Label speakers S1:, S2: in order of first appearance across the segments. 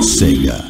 S1: Sega.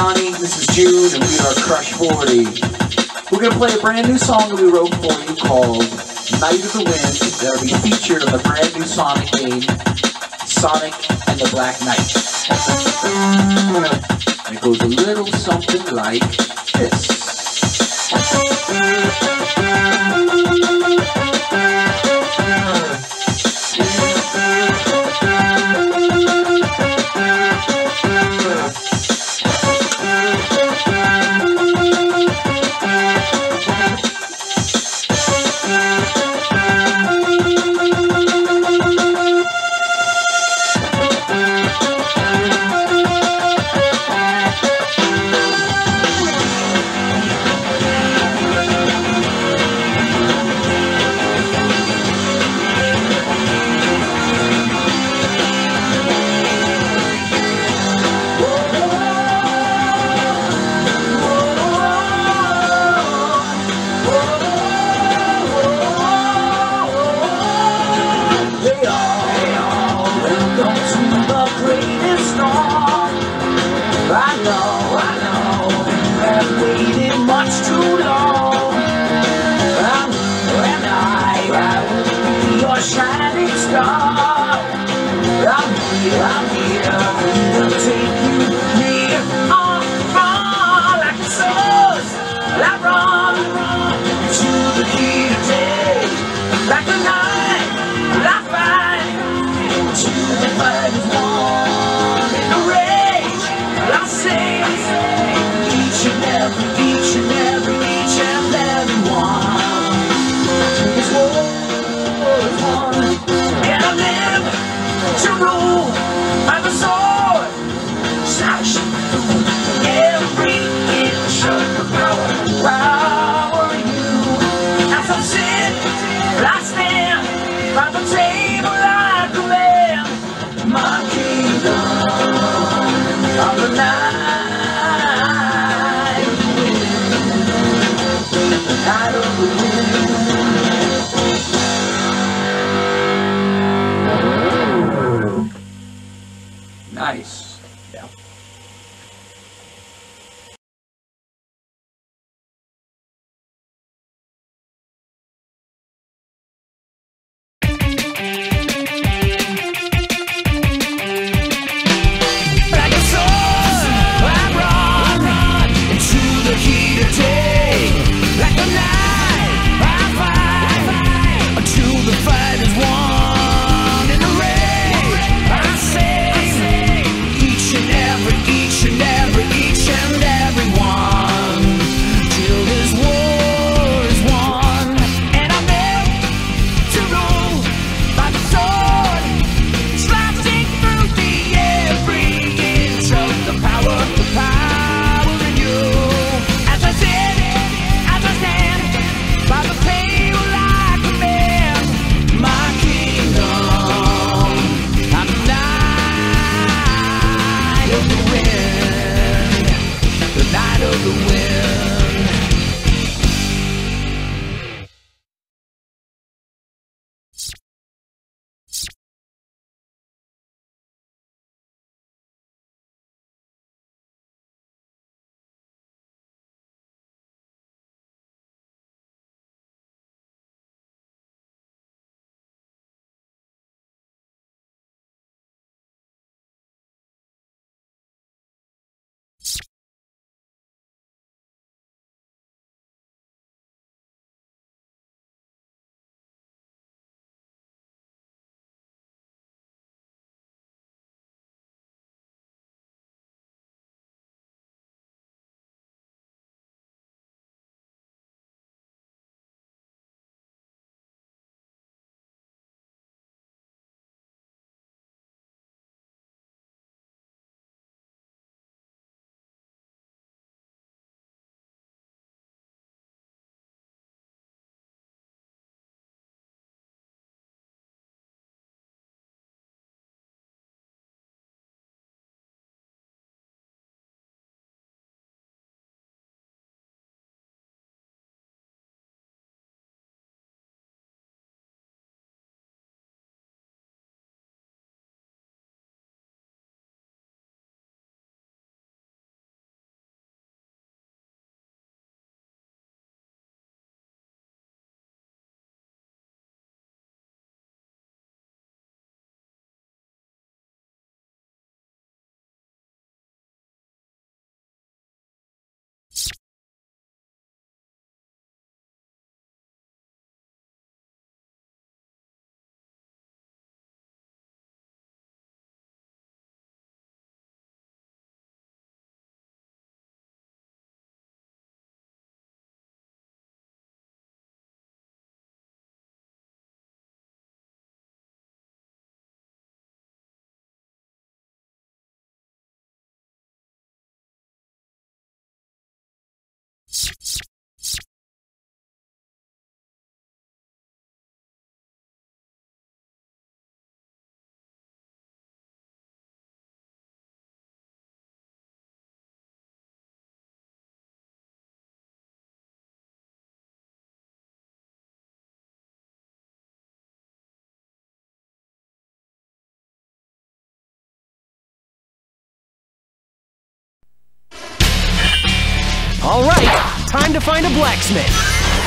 S2: Johnny, this is Jun, and we are Crush 40. We're going to play a brand new song that we wrote for you called Knight of the Wind that'll be featured in the brand new Sonic game, Sonic and the Black Knight. And it goes a little something like this.
S3: All right, time to find a blacksmith.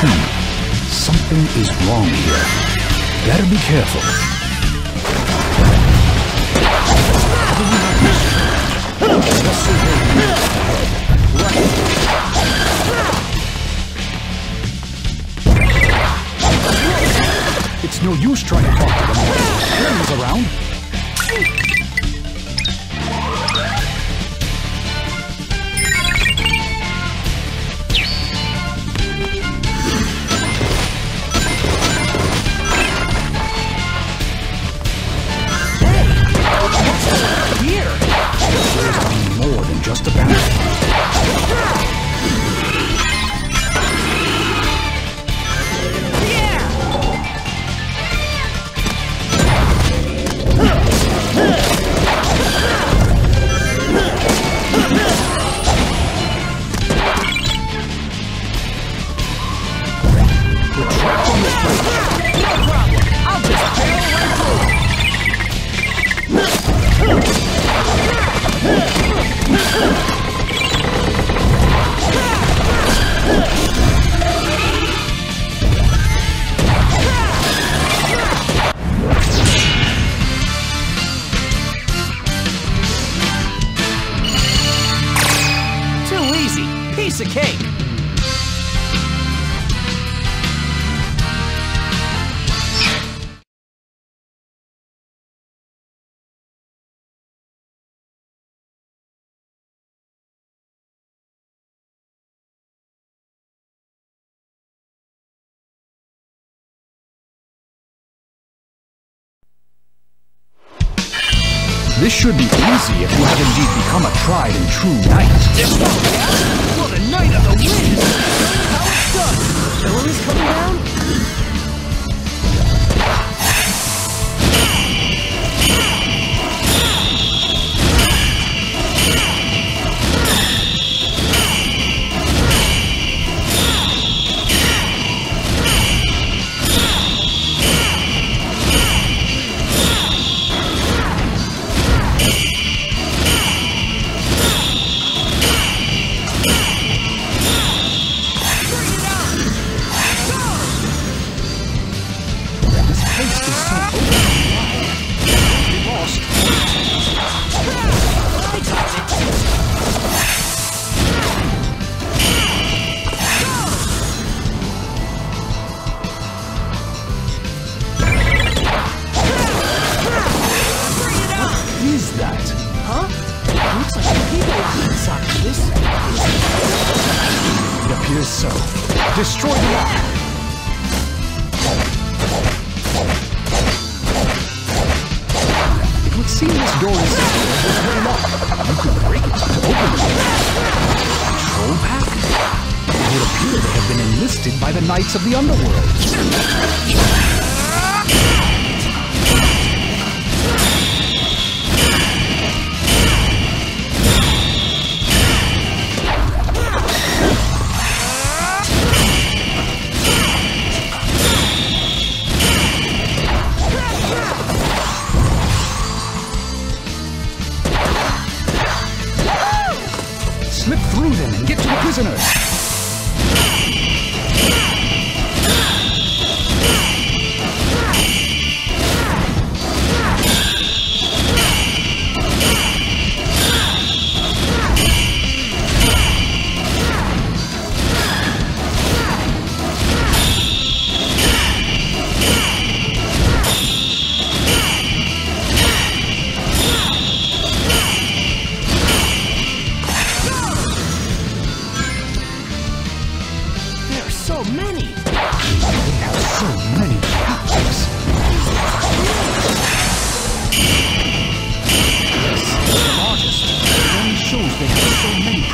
S3: Hmm.
S4: Something is wrong here. Better be careful. It's no use trying to talk to them. Enemies around.
S3: Here.
S4: More than just a battle. Should be easy if you have indeed become a tried and true knight.
S3: Well, the Knight of the Wind. How it's done. Villain is coming.
S4: Appears so. Destroy the lock. It would seem this door is very locked. You could break it to open it. Troll pack? It would appear they have been enlisted by the Knights of the Underworld.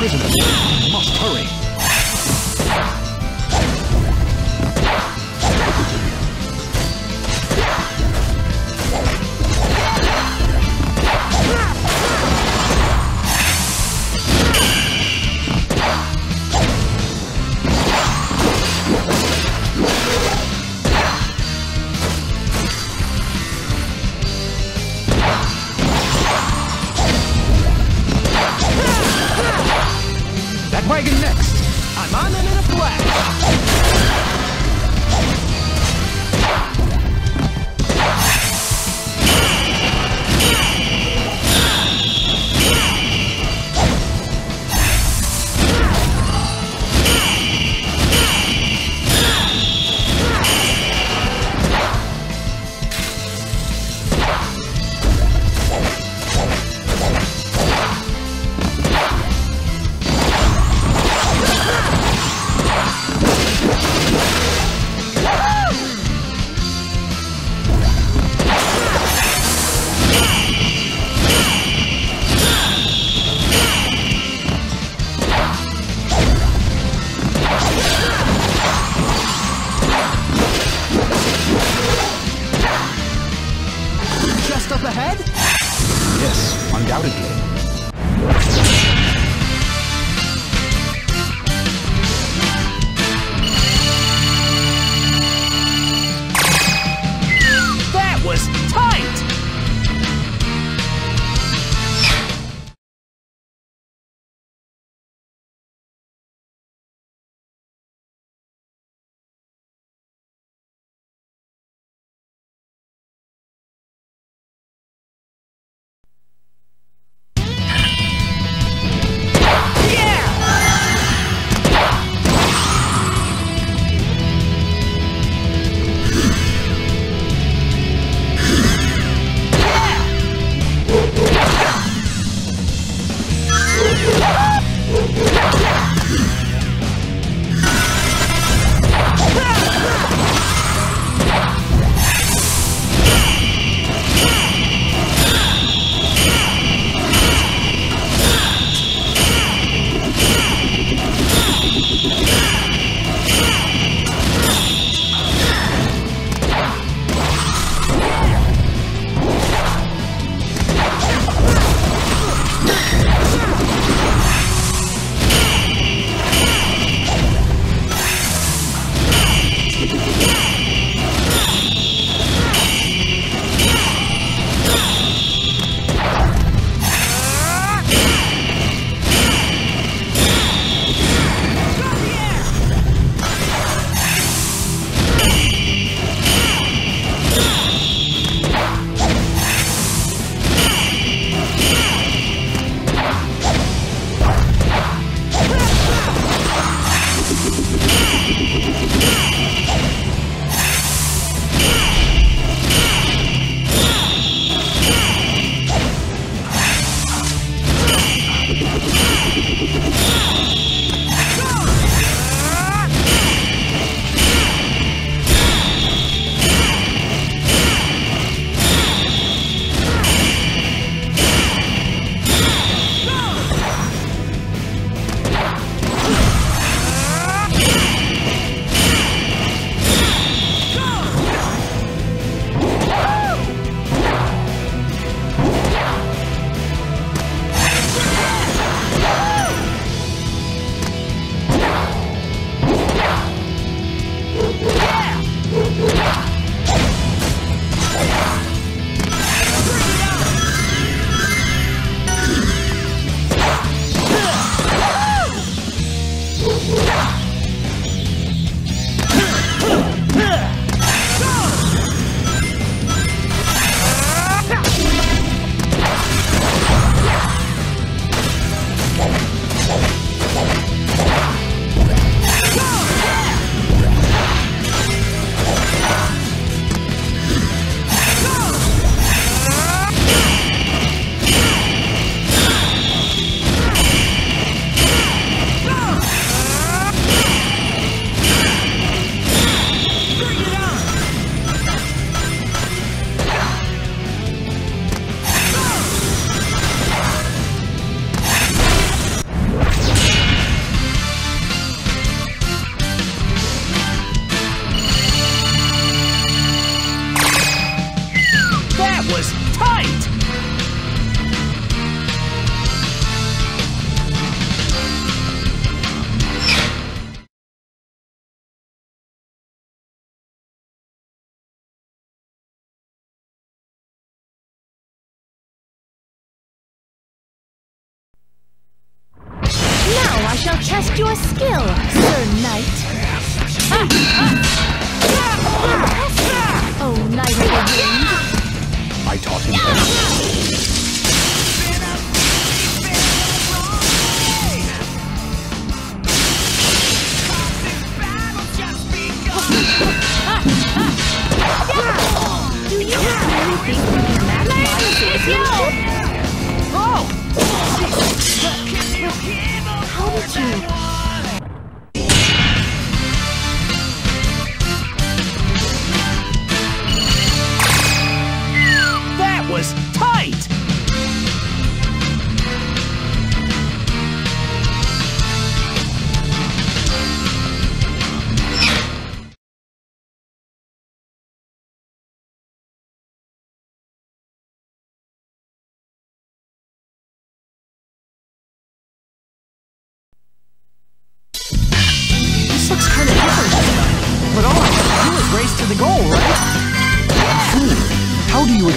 S4: Prisoners. Must hurry.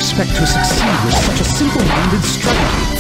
S3: Expect to succeed with such a simple-minded strategy?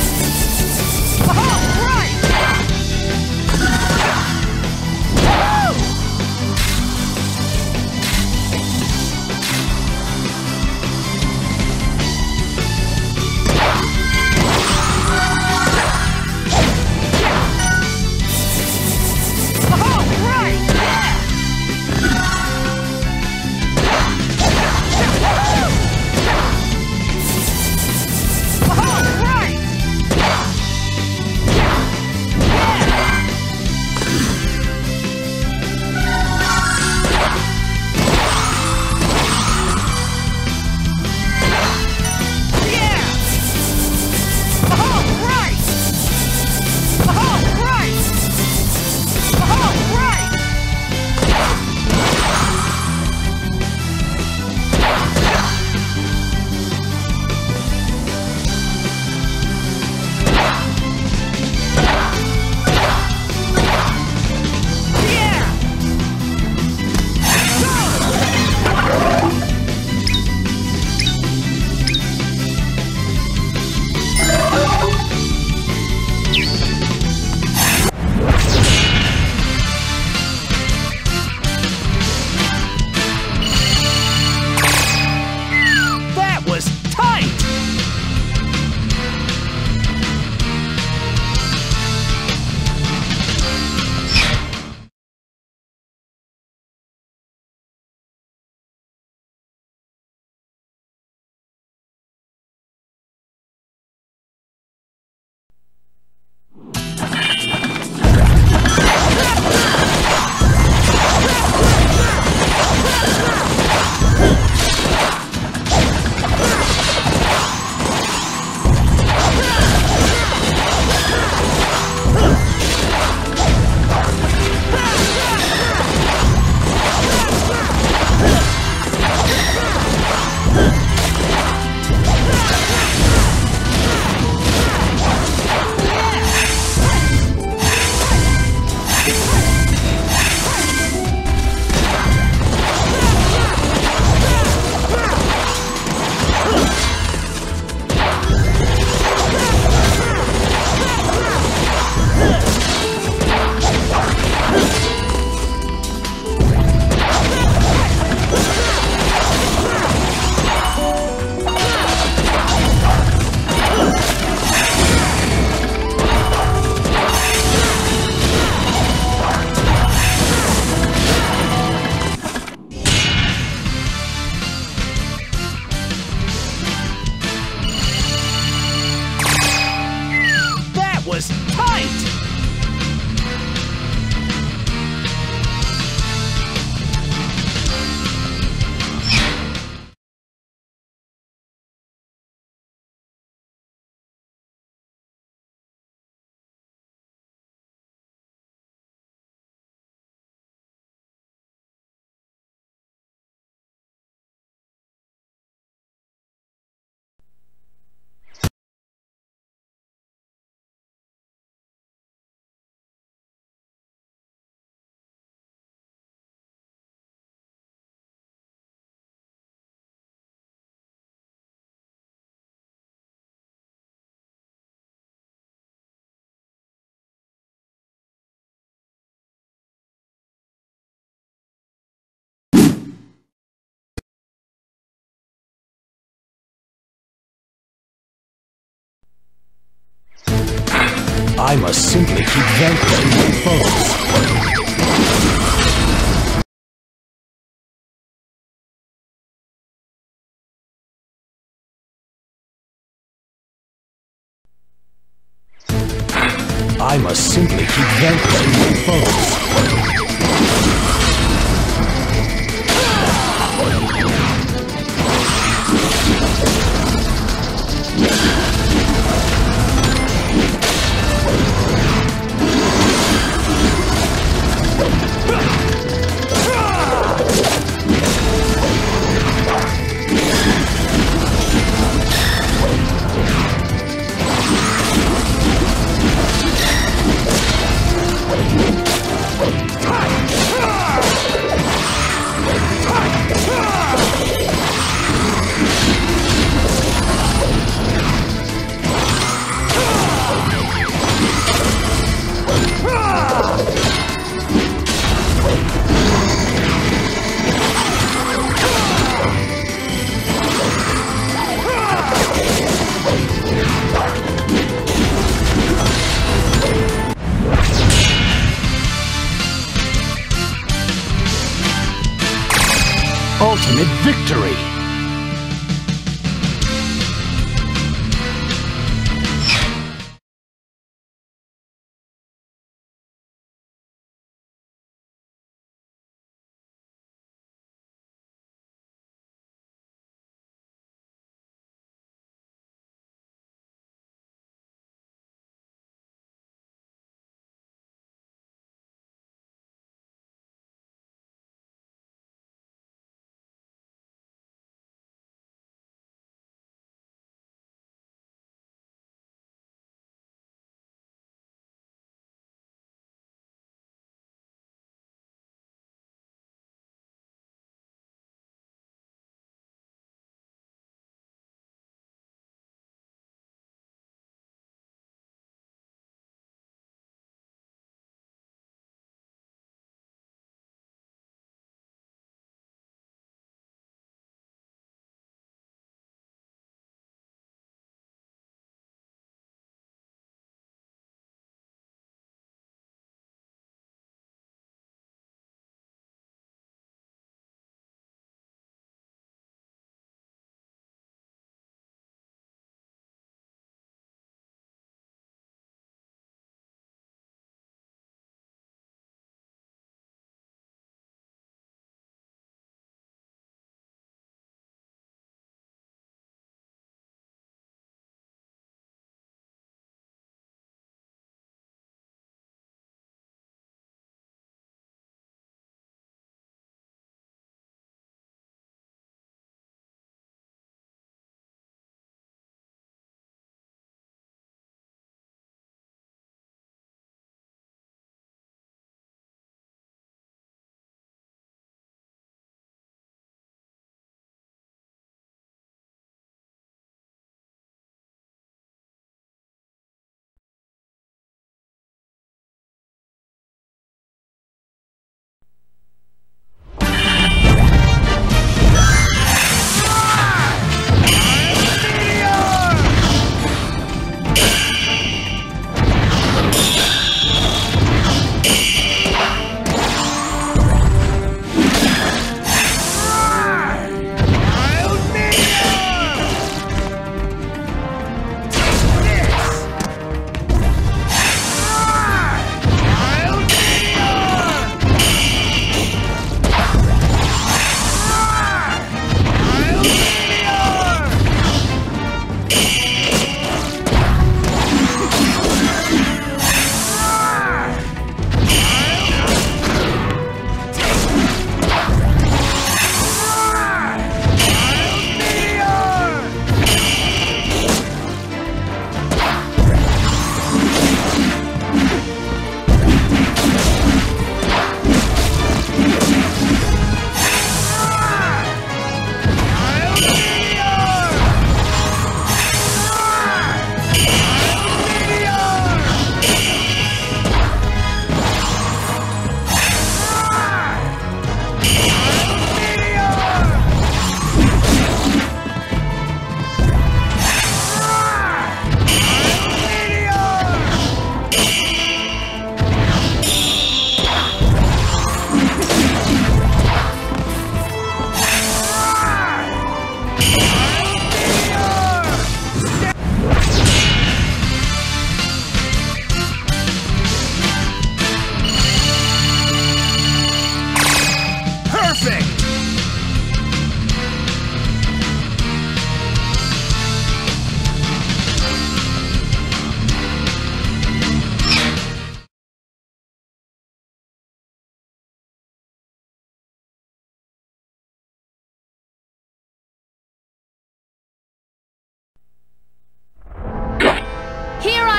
S4: I must simply keep vanquishing my foes. I must simply keep vanquishing my foes.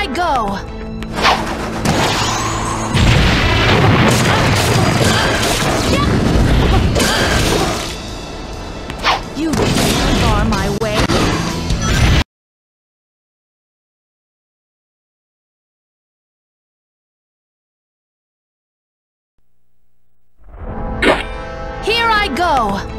S5: I go! You can't bar my way! Here I go!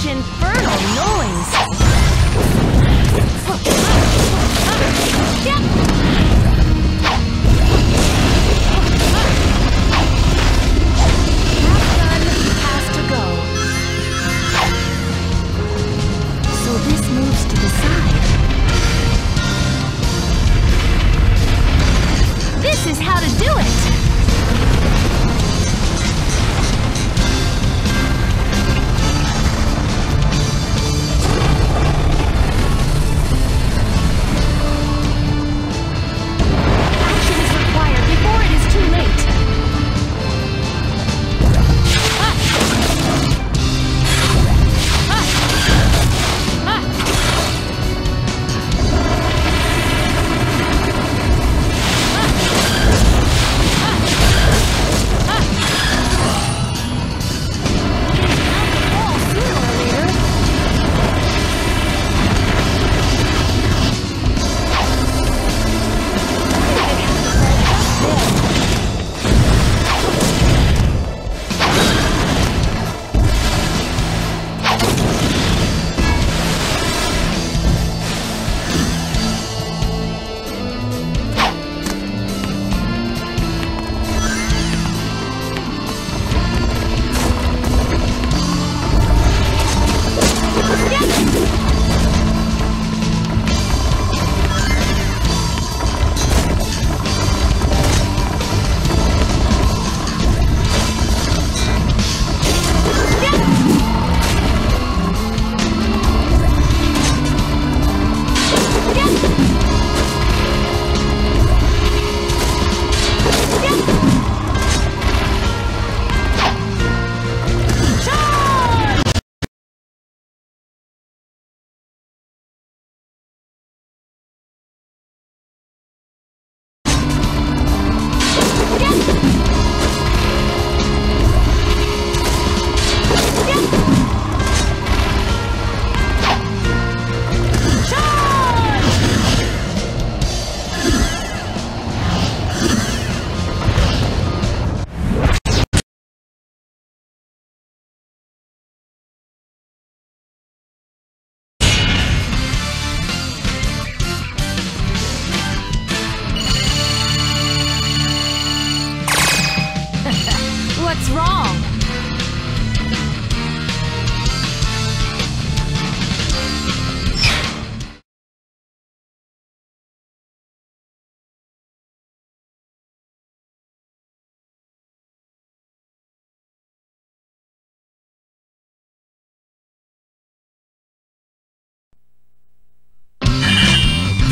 S5: kitchen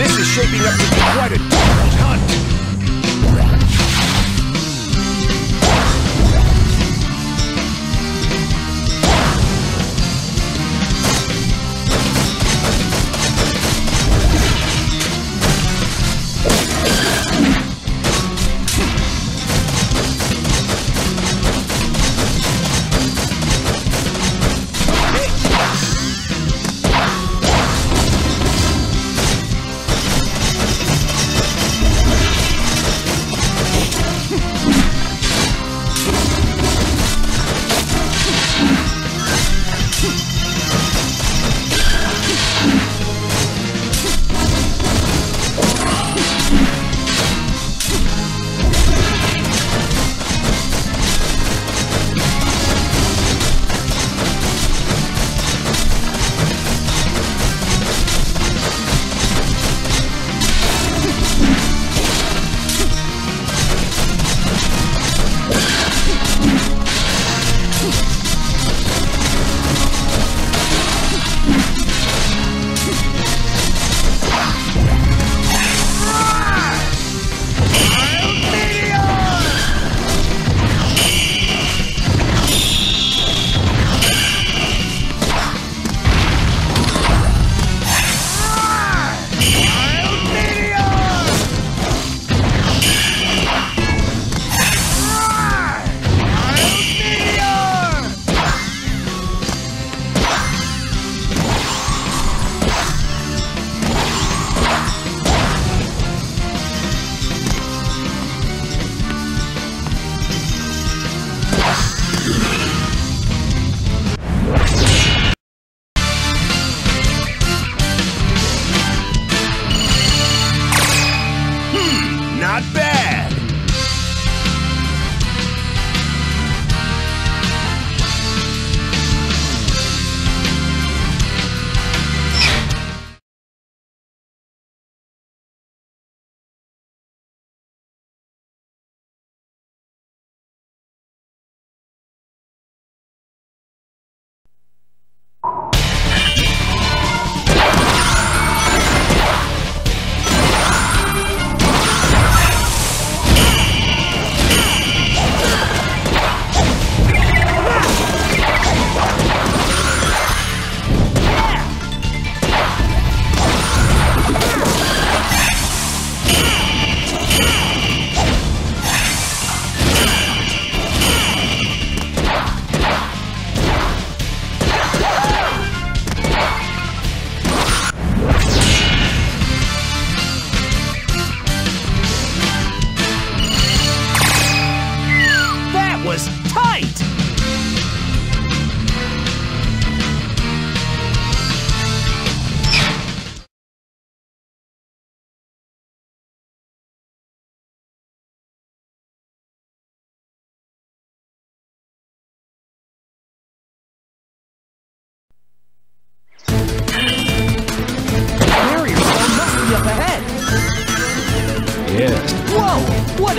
S5: This is
S6: shaping up to be quite a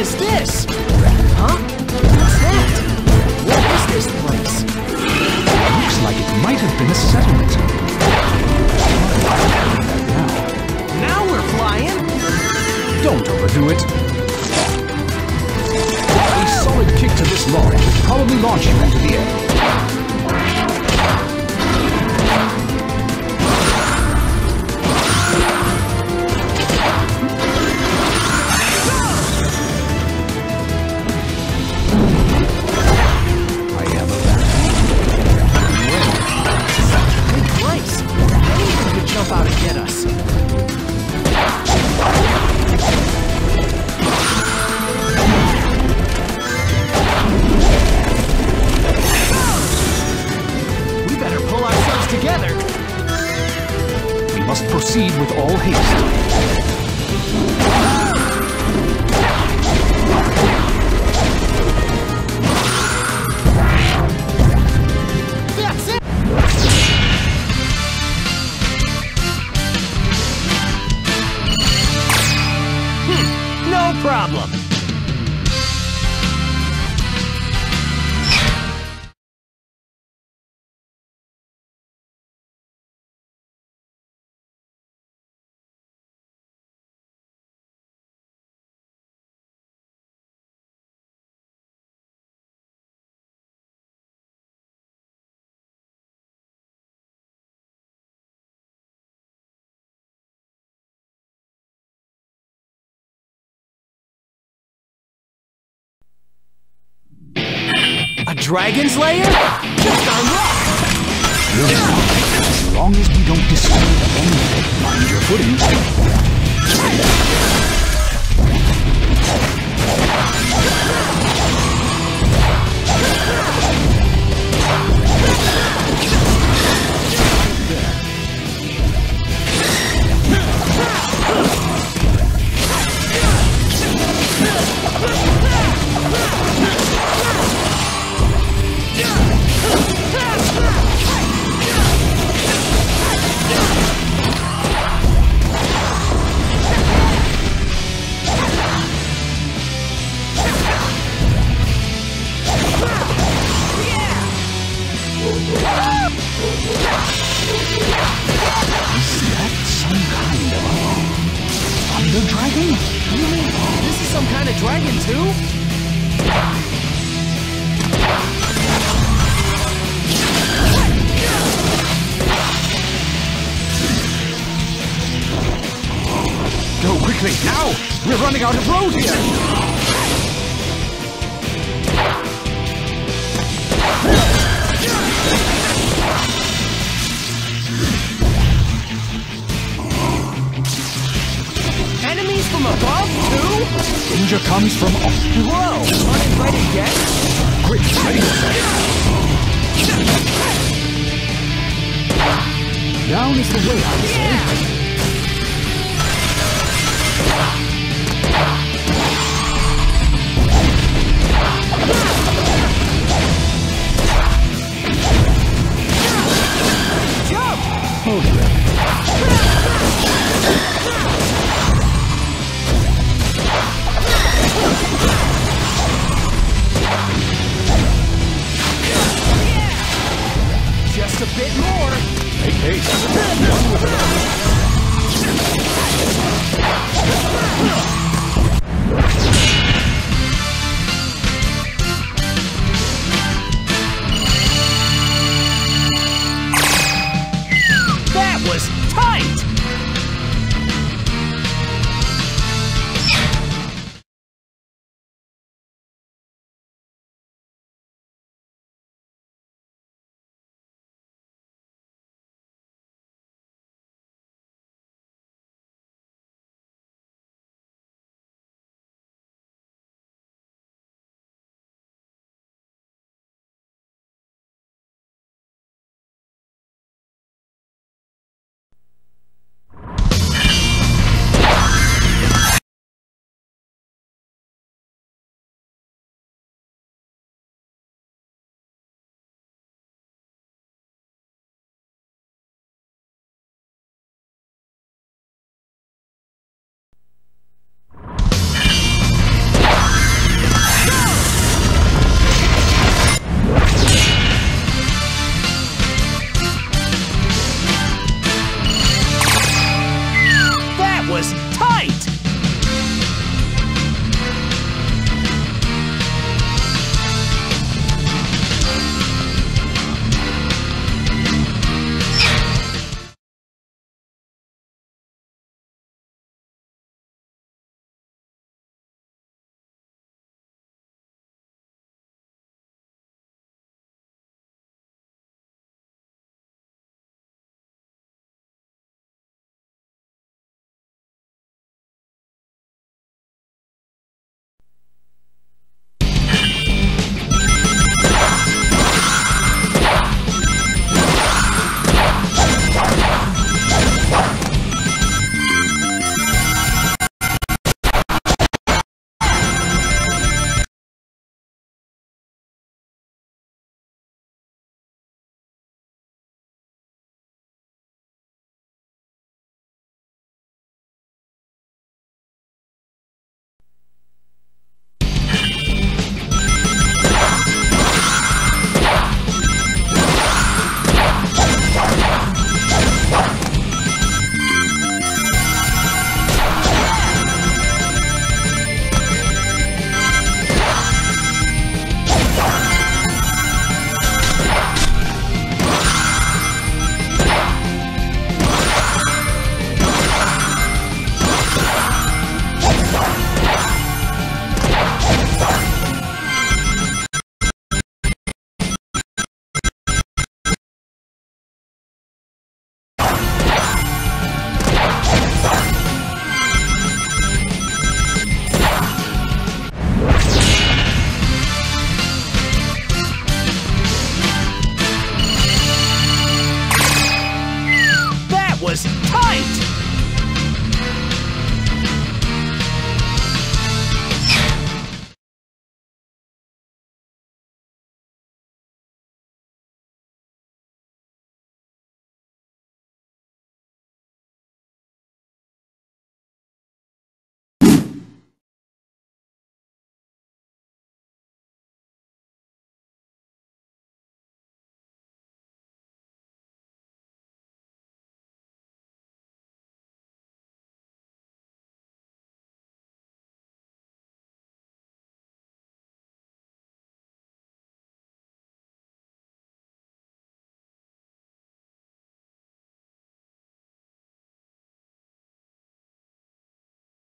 S3: is this?
S4: A
S3: dragon's lair? Just our luck.
S4: As long as we don't disturb anything, mind your footing. Is thunder dragon?
S3: You mean this is some kind of dragon too?
S4: Go quickly, now! We're running out of road here! Danger comes from up.
S3: Whoa! Uninvited guests?
S4: Quick, ready. Down is the way, say. bit more. Make haste.